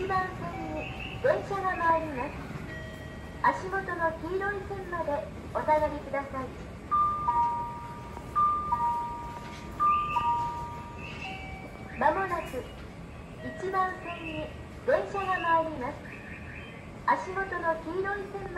1番線に電車が参ります。足元の黄色い線までお下がりください。まもなく1番線に電車が参ります。足元の黄色い線まで